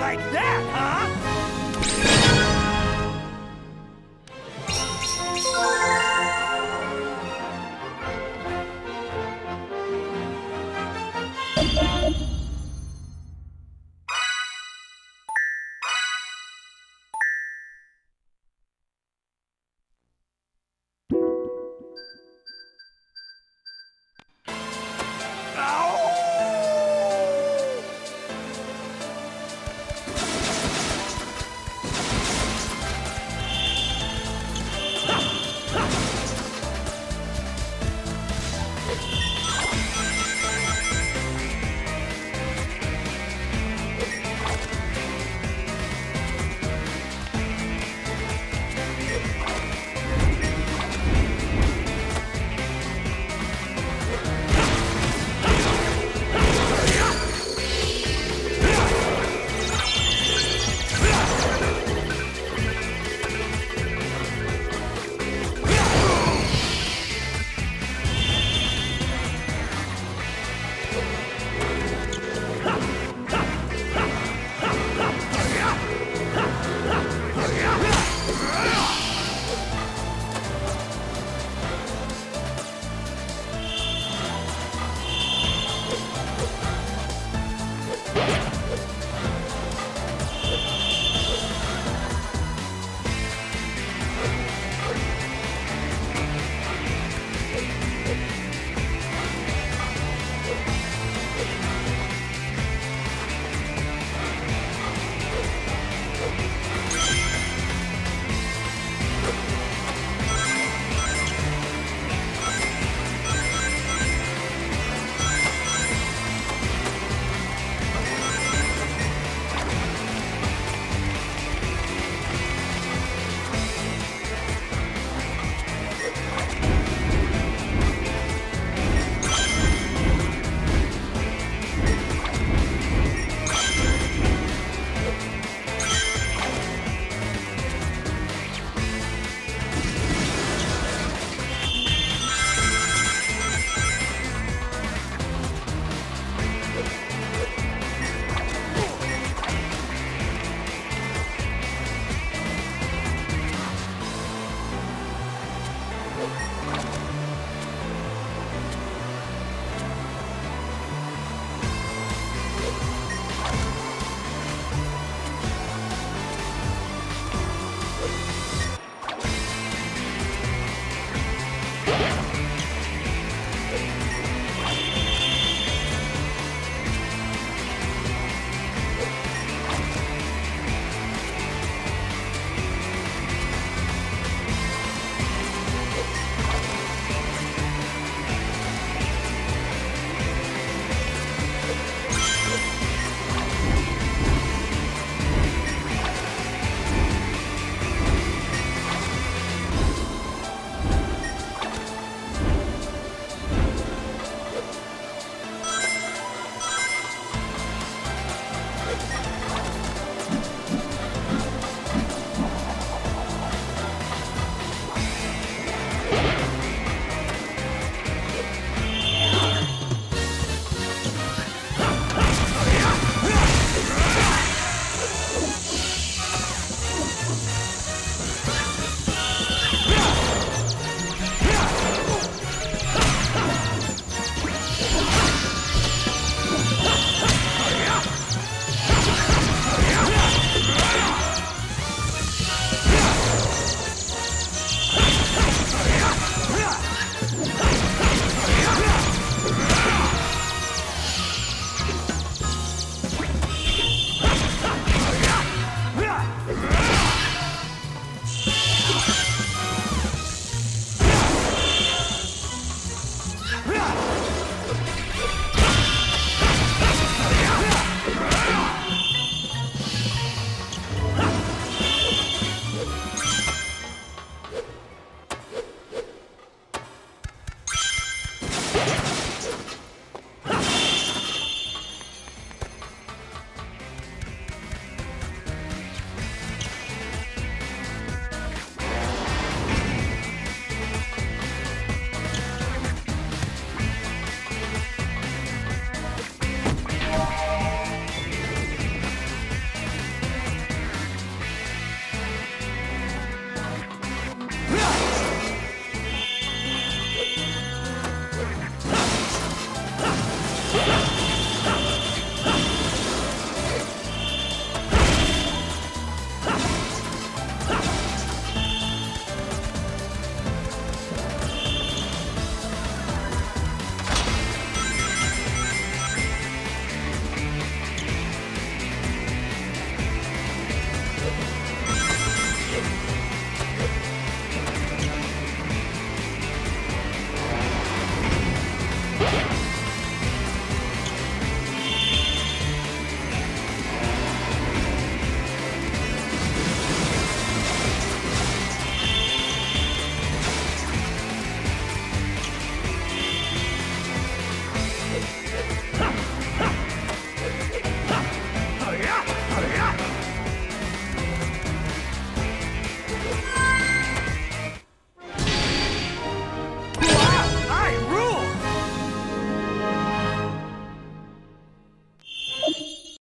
like that,